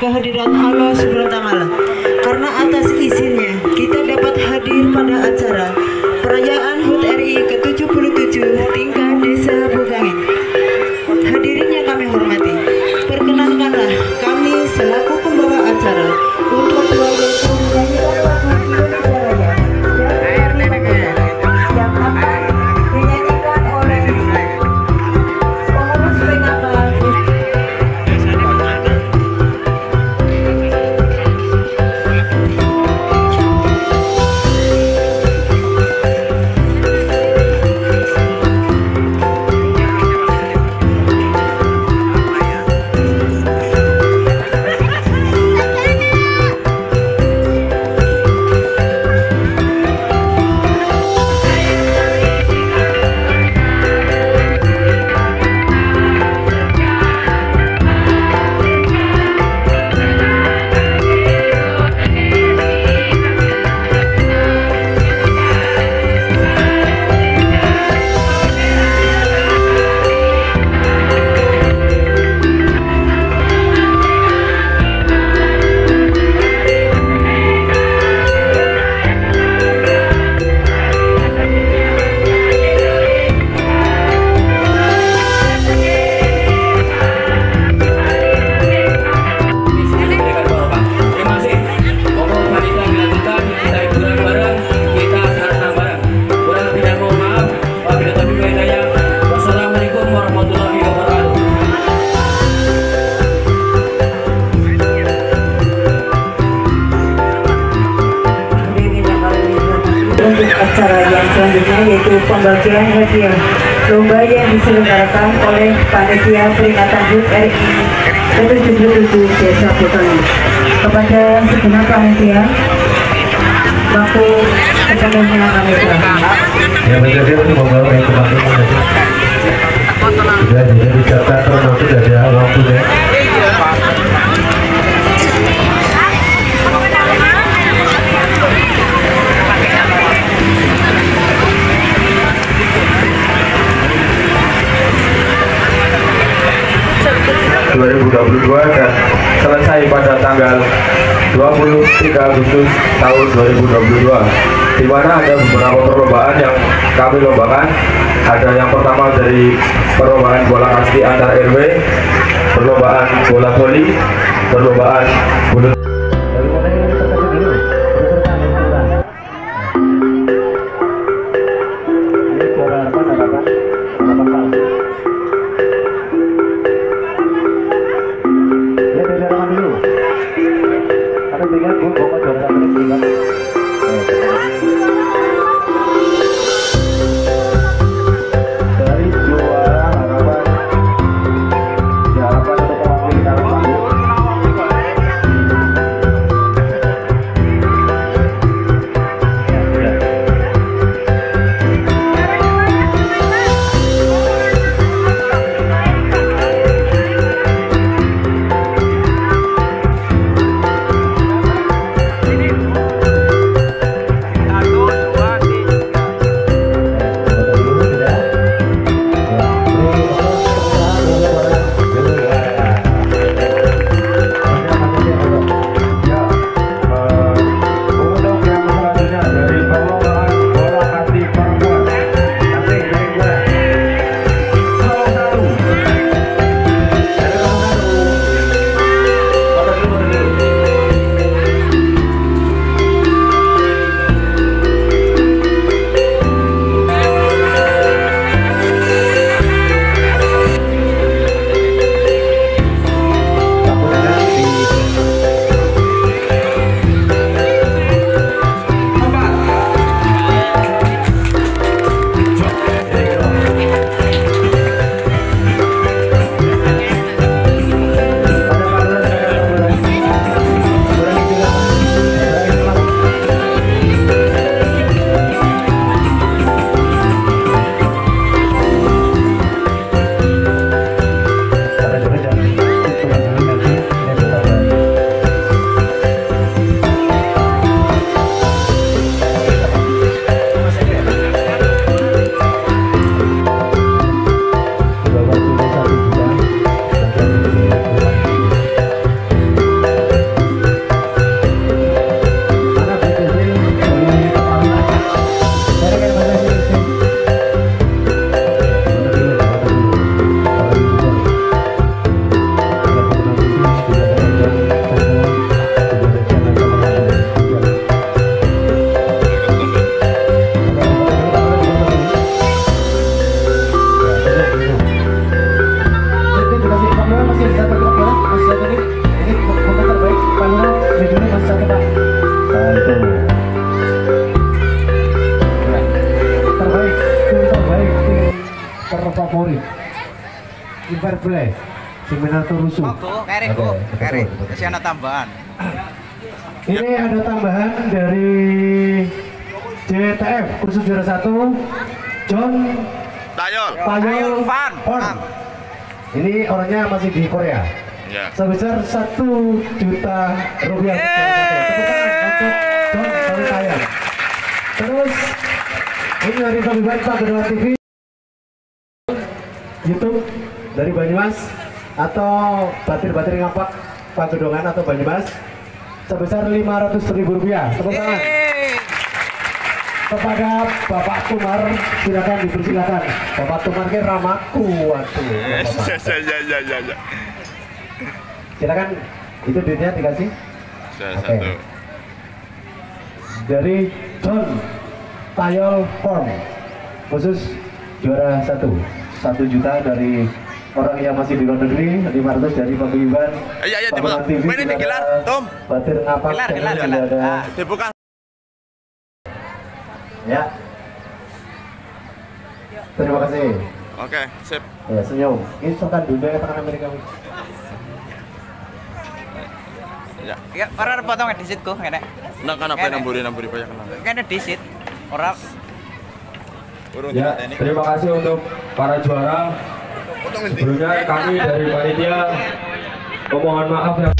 kehadirat Allah Subhanahu wa taala. Karena atas izinnya yaitu pembagian hadiah lomba yang diselenggarakan oleh panitia peringatan HUT RI ke-77 Desa Botani. Kepada segenap panitia, waktu sepenuhnya kami serahkan. yang menjadi membawa yang sudah dicatat dan selesai pada tanggal 23 Agustus tahun 2022 di mana ada beberapa perlombaan yang kami lombakan. Ada yang pertama dari perlombaan bola kasti antar RW perlombaan bola voli perlombaan bulu favorit. Fair play. Seminar rusuh. Kere Oke, kok, kere. Kasih anak tambahan. Ini ada tambahan dari JTF kursus juara satu John Tayol. Tayol Fan. Horn. Fan. Ini orangnya masih di Korea. Ya. Sebesar satu juta rupiah. Tayol. Terus ini dari paguyuban Pak Kedua TV YouTube dari Banyumas atau batir-batir ngapak Pagedongan atau Banyumas sebesar 500 ribu rupiah. Tepuk tangan kepada Bapak Tumar silakan dipersilakan Bapak Tumar ke ramaku waduh silakan itu duitnya dikasih Oke. satu. dari John Tayol Form khusus juara satu satu juta dari orang yang masih di luar negeri 500 dari paguyuban Iya, iya, dibuka. TV Ini digelar, ada Tom. Batir ngapak Gelar, gelar, sudah gelar. ada Ah. Dibuka. ya terima kasih Oke, sip. ya senyum ini sokan dulu ya tangan Amerika Ya. Ya, ora potong di situ ngene. Nah, kan apa yang namburi namburi banyak kenal. Kene di sit. Ya, terima kasih untuk para juara. Sebelumnya kami dari panitia memohon maaf yang